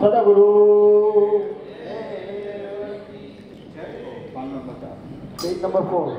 ಸದಗುರು page number four